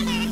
Whatever.